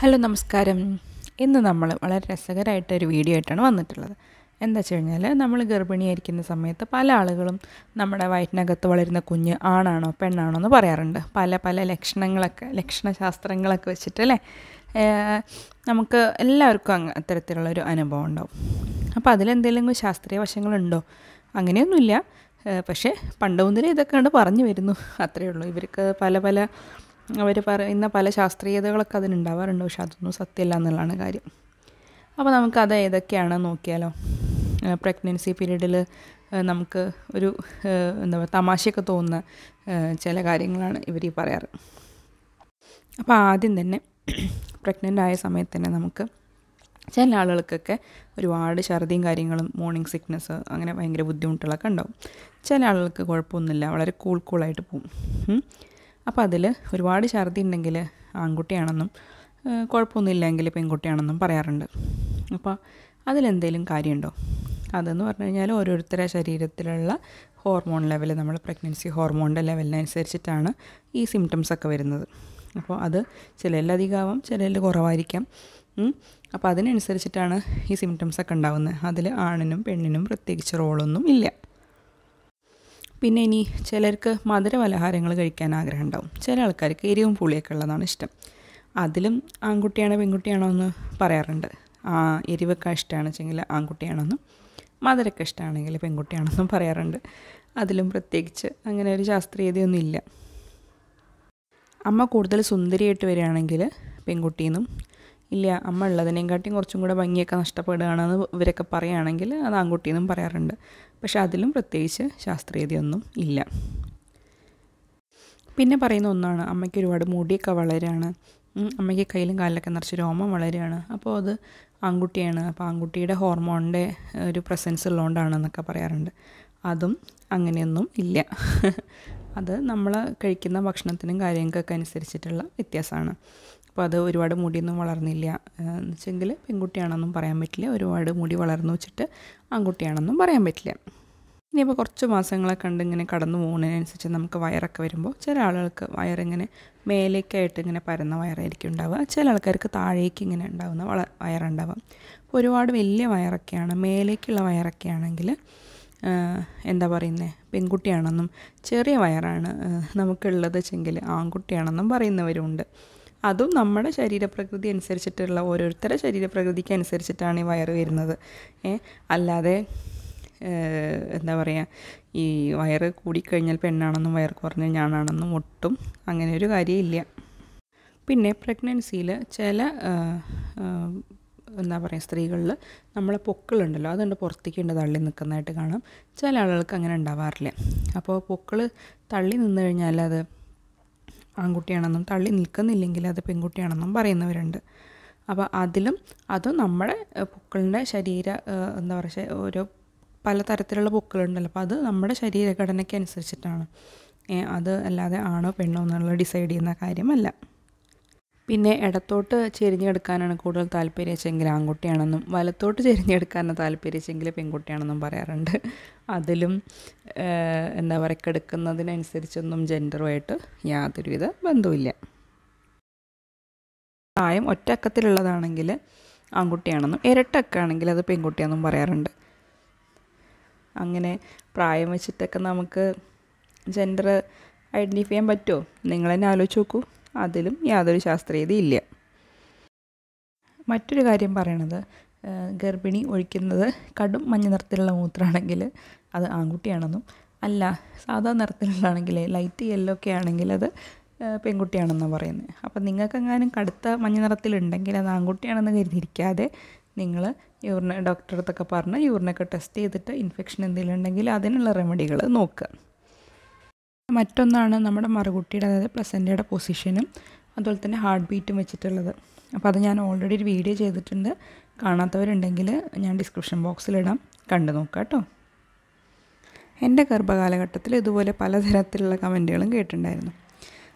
Hello നമസ്കാരം. ഇന്ന് നമ്മൾ വളരെ രസകരമായിട്ടൊരു വീഡിയോ ആയിട്ടാണ് വന്നിട്ടുള്ളത്. എന്താ വെച്ച് കഴിഞ്ഞാൽ നമ്മൾ ഗർഭിണിയായിരിക്കുന്ന സമയത്ത് പല ആളുകളും നമ്മുടെ വയറ്റിനകത്ത് വളരുന്ന കുഞ്ഞ് ആണാണോ പെണ്ണാണോ എന്ന് പറയാറുണ്ട്. പല പല ലക്ഷണങ്ങളൊക്കെ ലക്ഷണശാസ്ത്രങ്ങളൊക്കെ വെച്ചിട്ട് അല്ലേ? നമുക്ക് എല്ലാവർക്കും അങ്ങ് അത്തരത്തിലുള്ളൊരു അനുഭവം ഉണ്ടാവും. അപ്പോൾ അതിലെന്തെങ്കിലും ശാസ്ത്രീയ വശങ്ങളുണ്ടോ? അങ്ങനെയൊന്നുമില്ല. പക്ഷേ പണ്ട് മുതലേ ഇതൊക്കെ പറഞ്ഞു വരുന്നു. അത്രയേ ഉള്ളൂ. ഇവർക്ക് പല പല അവർ പറയുന്ന പല ശാസ്ത്രീയതകളൊക്കെ അതിനുണ്ടാവാറുണ്ട്. പക്ഷെ അതൊന്നും സത്യമല്ല എന്നുള്ളതാണ് കാര്യം. അപ്പോൾ നമുക്ക് നമുക്കത് ഏതൊക്കെയാണെന്ന് നോക്കിയാലോ? പ്രഗ്നൻസി പീരീഡിൽ നമുക്ക് ഒരു എന്താ പറയുക തമാശയൊക്കെ തോന്നുന്ന ചില കാര്യങ്ങളാണ് ഇവർ ഈ പറയാറ്. അപ്പോൾ ആദ്യം തന്നെ പ്രഗ്നന്റ് ആയ സമയത്ത് തന്നെ നമുക്ക് ചില ആളുകൾക്കൊക്കെ ഒരുപാട് ഛർദിയും കാര്യങ്ങളും മോർണിംഗ് സിക്നസ് അങ്ങനെ ഭയങ്കര ബുദ്ധിമുട്ടുകളൊക്കെ ഉണ്ടാവും. ചില ആളുകൾക്ക് കുഴപ്പമൊന്നുമില്ല. വളരെ കൂൾ കൂളായിട്ട് ഉം. അപ്പോൾ അതിൽ ഒരുപാട് ഛർദി ഉണ്ടെങ്കിൽ ആൺകുട്ടിയാണെന്നും കുഴപ്പമൊന്നുമില്ലെങ്കിൽ പെൺകുട്ടിയാണെന്നും പറയാറുണ്ട്. അപ്പോൾ അതിലെന്തെങ്കിലും കാര്യമുണ്ടോ? അതെന്ന് പറഞ്ഞു കഴിഞ്ഞാൽ ഓരോരുത്തരുടെ ശരീരത്തിലുള്ള ഹോർമോൺ ലെവൽ നമ്മൾ പ്രഗ്നൻസി ഹോർമോണിന്റെ ലെവലിനനുസരിച്ചിട്ടാണ് ഈ സിംറ്റംസ് ഒക്കെ വരുന്നത്. അപ്പോൾ അത് ചിലരിൽ അധികമാവാം ചിലരിൽ കുറവായിരിക്കാം അപ്പോൾ അതിനനുസരിച്ചിട്ടാണ് ഈ സിംറ്റംസ് ഒക്കെ ഉണ്ടാകുന്നത് അതിൽ ആണിനും പെണ്ണിനും പ്രത്യേകിച്ച് റോളൊന്നും ഇല്ല. പിന്നെ ഇനി ചിലർക്ക് മധുര പലഹാരങ്ങൾ കഴിക്കാൻ ആഗ്രഹം ഉണ്ടാവും ചില ആൾക്കാർക്ക് എരിവും പുളിയൊക്കെ ഉള്ളതാണ് ഇഷ്ടം. അതിലും ആൺകുട്ടിയാണോ പെൺകുട്ടിയാണോ എന്ന് പറയാറുണ്ട്. ആ എരിവൊക്കെ ഇഷ്ടമാണ് വെച്ചെങ്കിൽ ആൺകുട്ടിയാണെന്നും മധുരമൊക്കെ ഇഷ്ടമാണെങ്കിൽ പെൺകുട്ടിയാണെന്നും പറയാറുണ്ട്. അതിലും പ്രത്യേകിച്ച് അങ്ങനെ ഒരു ശാസ്ത്രീയതയൊന്നും ഇല്ല അമ്മ കൂടുതൽ സുന്ദരിയായിട്ട് വരികയാണെങ്കിൽ പെൺകുട്ടിയെന്നും ഇല്ല അമ്മ ഉള്ളതിനെക്കാട്ടിയും കുറച്ചും കൂടെ ഭംഗിയൊക്കെ നഷ്ടപ്പെടുകയാണെന്ന് ഇവരൊക്കെ പറയുകയാണെങ്കിൽ അത് ആൺകുട്ടിയെന്നും പറയാറുണ്ട്. പക്ഷെ അതിലും പ്രത്യേകിച്ച് ശാസ്ത്രീയതയൊന്നും ഇല്ല. പിന്നെ പറയുന്ന ഒന്നാണ് അമ്മയ്ക്ക് ഒരുപാട് മുടിയൊക്കെ വളരുകയാണ് അമ്മയ്ക്ക് കയ്യിലും കാലിലൊക്കെ നിറച്ച് രോമം വളരുകയാണ്. അപ്പോൾ അത് ആൺകുട്ടിയാണ്. അപ്പോൾ ആൺകുട്ടിയുടെ ഹോർമോണിന്റെ ഒരു പ്രസൻസ് ഉള്ളതുകൊണ്ടാണെന്നൊക്കെ പറയാറുണ്ട്. അതും അങ്ങനെയൊന്നും ഇല്ല. അത് നമ്മൾ കഴിക്കുന്ന ഭക്ഷണത്തിനും കാര്യങ്ങൾക്കൊക്കെ അനുസരിച്ചിട്ടുള്ള വ്യത്യാസമാണ്. അപ്പോൾ അത് ഒരുപാട് മുടിയൊന്നും വളർന്നില്ല. എന്ന് വെച്ചെങ്കിൽ പെൺകുട്ടിയാണെന്നും പറയാൻ പറ്റില്ല. ഒരുപാട് മുടി വളർന്നു വെച്ചിട്ട് ആൺകുട്ടിയാണെന്നും പറയാൻ പറ്റില്ല. ഇനിയിപ്പോൾ കുറച്ച് മാസങ്ങളൊക്കെ കണ്ട് ഇങ്ങനെ കടന്നു പോകുന്നതിനനുസരിച്ച് നമുക്ക് വയറൊക്കെ വരുമ്പോൾ ചില ആളുകൾക്ക് വയറിങ്ങനെ മേലേക്കായിട്ട് ഇങ്ങനെ പരന്ന വയറായിരിക്കും ഉണ്ടാവുക. ചില ആൾക്കാർക്ക് താഴേക്ക് ഇങ്ങനെ ഉണ്ടാവുന്ന വള വയറുണ്ടാവാം. അപ്പോൾ ഒരുപാട് വലിയ വയറൊക്കെയാണ് മേലേക്കുള്ള വയറൊക്കെ ആണെങ്കിൽ എന്താ പറയുന്നത് പെൺകുട്ടിയാണെന്നും ചെറിയ വയറാണ് നമുക്കുള്ളത് വെച്ചെങ്കിൽ ആൺകുട്ടിയാണെന്നും പറയുന്നവരുമുണ്ട് അതും നമ്മുടെ ശരീരപ്രകൃതി അനുസരിച്ചിട്ടുള്ള ഓരോരുത്തരുടെ ശരീരപ്രകൃതിക്ക് അനുസരിച്ചിട്ടാണ് ഈ വയറ് വരുന്നത്. അല്ലാതെ എന്താ പറയുക ഈ വയറ് കൂടിക്കഴിഞ്ഞാൽ പെണ്ണാണെന്നും വയറ് കുറഞ്ഞാൽ ഞാനാണെന്നും ഒട്ടും അങ്ങനെ ഒരു കാര്യമില്ല. പിന്നെ പ്രഗ്നൻസിയിൽ ചില എന്താ പറയുക സ്ത്രീകളിൽ നമ്മളെ പൊക്കിളുണ്ടല്ലോ അതുകൊണ്ട് പുറത്തേക്ക് ഉണ്ട് തള്ളി നിൽക്കുന്നതായിട്ട് കാണാം. ചില ആളുകൾക്ക് അങ്ങനെ ഉണ്ടാവാറില്ല. അപ്പോൾ പൊക്കിൾ തള്ളി നിന്ന് കഴിഞ്ഞാൽ അത് ആൺകുട്ടിയാണെന്നും തള്ളി നിൽക്കുന്നില്ലെങ്കിൽ അത് പെൺകുട്ടിയാണെന്നും പറയുന്നവരുണ്ട്. അപ്പോൾ അതിലും അതും നമ്മുടെ പൂക്കളിന്റെ ശരീര എന്താ പറയുക ഓരോ പലതരത്തിലുള്ള പൂക്കളുണ്ടല്ലോ. അപ്പോൾ അത് നമ്മുടെ ശരീരഘടനയ്ക്ക് അനുസരിച്ചിട്ടാണ് അത് അല്ലാതെ ആണോ പെണ്ണോ എന്നുള്ള ഡിസൈഡ് ചെയ്യുന്ന കാര്യമല്ല. പിന്നെ ഇടത്തോട്ട് ചെരിഞ്ഞെടുക്കാനാണ് കൂടുതൽ താല്പര്യം വെച്ചെങ്കിൽ ആൺകുട്ടിയാണെന്നും വലത്തോട്ട് ചെരിഞ്ഞെടുക്കാനാണ് താല്പര്യം വെച്ചെങ്കിൽ പെൺകുട്ടിയാണെന്നും പറയാറുണ്ട്. അതിലും എന്താ പറയുക കിടക്കുന്നതിനനുസരിച്ചൊന്നും ജെൻഡറുമായിട്ട് യാതൊരുവിധ ബന്ധവുമില്ല. പ്രായം ഒറ്റക്കത്തിലുള്ളതാണെങ്കിൽ ആൺകുട്ടിയാണെന്നും ഇരട്ടക്കാണെങ്കിൽ അത് പെൺകുട്ടിയാണെന്നും പറയാറുണ്ട്. അങ്ങനെ പ്രായം വെച്ചിട്ടൊക്കെ നമുക്ക് ജെൻഡർ ഐഡന്റിഫൈ ചെയ്യാൻ പറ്റുമോ? നിങ്ങൾ തന്നെ ആലോചിച്ച് നോക്കൂ. അതിലും യാതൊരു ശാസ്ത്രീയതയില്ല. മറ്റൊരു കാര്യം പറയണത് ഗർഭിണി ഒഴിക്കുന്നത് കടും മഞ്ഞ നിറത്തിലുള്ള മൂത്രമാണെങ്കിൽ അത് ആൺകുട്ടിയാണെന്നും അല്ല സാധാ നിറത്തിലുള്ളതാണെങ്കിൽ ലൈറ്റ് യെല്ലോ ഒക്കെ ആണെങ്കിൽ അത് പെൺകുട്ടിയാണെന്നാണ് പറയുന്നത്. അപ്പം നിങ്ങൾക്കെങ്ങാനും കടുത്ത മഞ്ഞ നിറത്തിലുണ്ടെങ്കിൽ അത് ആൺകുട്ടിയാണെന്ന് കരുതിയിരിക്കാതെ നിങ്ങൾ യൂറിന ഡോക്ടറെടുത്തൊക്കെ പറഞ്ഞ് യൂറിനൊക്കെ ടെസ്റ്റ് ചെയ്തിട്ട് ഇൻഫെക്ഷൻ എന്തെങ്കിലും ഉണ്ടെങ്കിൽ അതിനുള്ള റെമഡികൾ നോക്കുക. മറ്റൊന്നാണ് നമ്മുടെ മറുകുട്ടിയുടെ അതായത് പ്ലസന്റയുടെ പൊസിഷനും അതുപോലെ തന്നെ ഹാർട്ട് ബീറ്റും വെച്ചിട്ടുള്ളത്. അപ്പോൾ അത് ഞാൻ ഓൾറെഡി ഒരു വീഡിയോ ചെയ്തിട്ടുണ്ട്. കാണാത്തവരുണ്ടെങ്കിൽ ഞാൻ ഡിസ്ക്രിപ്ഷൻ ബോക്സിലിടാം കണ്ടു നോക്കാം കേട്ടോ. എന്റെ ഗർഭകാലഘട്ടത്തിൽ ഇതുപോലെ പലതരത്തിലുള്ള കമന്റുകളും കേട്ടിട്ടുണ്ടായിരുന്നു.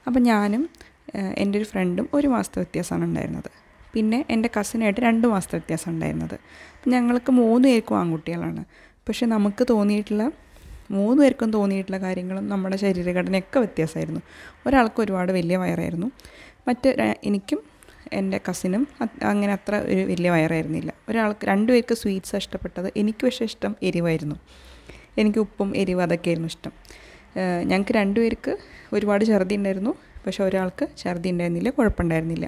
അപ്പോൾ ഞാനും എന്റെ ഒരു ഫ്രണ്ടും ഒരു മാസത്തെ വ്യത്യാസമാണ് ഉണ്ടായിരുന്നത്. പിന്നെ എന്റെ കസിനായിട്ട് രണ്ട് മാസത്തെ വ്യത്യാസം ഉണ്ടായിരുന്നത്. ഞങ്ങൾക്ക് മൂന്ന് പേർക്കും ആൺകുട്ടികളാണ്. പക്ഷെ നമുക്ക് തോന്നിയിട്ടുള്ള മൂന്ന് പേർക്കും തോന്നിയിട്ടുള്ള കാര്യങ്ങളും നമ്മുടെ ശരീരഘടനയൊക്കെ വ്യത്യാസമായിരുന്നു. ഒരാൾക്ക് ഒരുപാട് വലിയ വയറായിരുന്നു. മറ്റ് എനിക്കും എന്റെ കസിനും അങ്ങനെ അത്ര ഒരു വലിയ വയറായിരുന്നില്ല. ഒരാൾക്ക് രണ്ടുപേർക്ക് സ്വീറ്റ്സ് ഇഷ്ടപ്പെട്ടത്. എനിക്ക് പക്ഷേ ഇഷ്ടം എരിവായിരുന്നു. എനിക്ക് ഉപ്പും എരിവ് അതൊക്കെയായിരുന്നു ഇഷ്ടം. ഞങ്ങൾക്ക് രണ്ടുപേർക്ക് ഒരുപാട് ഛർദി ഉണ്ടായിരുന്നു. പക്ഷേ ഒരാൾക്ക് ഛർദി ഉണ്ടായിരുന്നില്ല കുഴപ്പമുണ്ടായിരുന്നില്ല.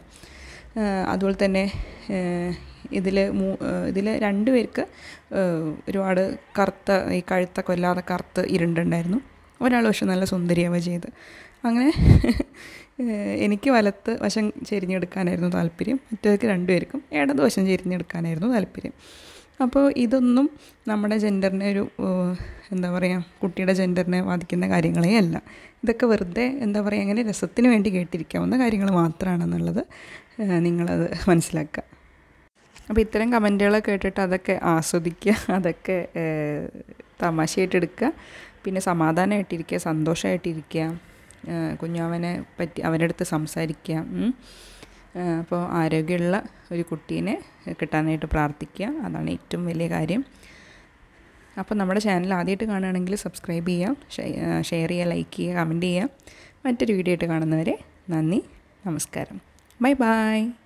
അതുപോലെ തന്നെ ഇതിൽ മൂ ഇതിൽ രണ്ട് പേർക്ക് ഒരുപാട് കറുത്ത ഈ കഴുത്തൊക്കെ വല്ലാതെ കറുത്ത് ഇരുണ്ടുണ്ടായിരുന്നു. ഒരാൾ പക്ഷെ നല്ല സുന്ദരിയാവുക ചെയ്ത്. അങ്ങനെ എനിക്ക് വലത്ത് വശം ചെരിഞ്ഞെടുക്കാനായിരുന്നു താല്പര്യം. മറ്റേക്ക് രണ്ടുപേർക്കും ഇടത് വശം ചെരിഞ്ഞെടുക്കാനായിരുന്നു താല്പര്യം. അപ്പോൾ ഇതൊന്നും നമ്മുടെ ജെൻഡറിനെ ഒരു എന്താ പറയുക കുട്ടിയുടെ ജെൻഡറിനെ ബാധിക്കുന്ന കാര്യങ്ങളേ അല്ല. ഇതൊക്കെ വെറുതെ എന്താ പറയുക അങ്ങനെ രസത്തിന് വേണ്ടി കേട്ടിരിക്കാവുന്ന കാര്യങ്ങൾ മാത്രമാണെന്നുള്ളത് നിങ്ങളത് മനസ്സിലാക്കുക. അപ്പോൾ ഇത്തരം കമന്റുകളെ കേട്ടിട്ട് അതൊക്കെ ആസ്വദിക്കുക അതൊക്കെ തമാശയായിട്ടെടുക്കുക പിന്നെ സമാധാനമായിട്ടിരിക്കുക സന്തോഷമായിട്ടിരിക്കുക കുഞ്ഞാവനെ പറ്റി അവന്റെ അടുത്ത് സംസാരിക്കുക അപ്പോൾ ആരോഗ്യമുള്ള ഒരു കുട്ടീനെ കിട്ടാനായിട്ട് പ്രാർത്ഥിക്കുക. അതാണ് ഏറ്റവും വലിയ കാര്യം. അപ്പോൾ നമ്മുടെ ചാനൽ ആദ്യമായിട്ട് കാണുകയാണെങ്കിൽ സബ്സ്ക്രൈബ് ചെയ്യാം ഷെയർ ചെയ്യുക ലൈക്ക് ചെയ്യുക കമന്റ് ചെയ്യുക. മറ്റൊരു വീഡിയോ ആയിട്ട് കാണുന്നവരെ നന്ദി നമസ്കാരം. Bye bye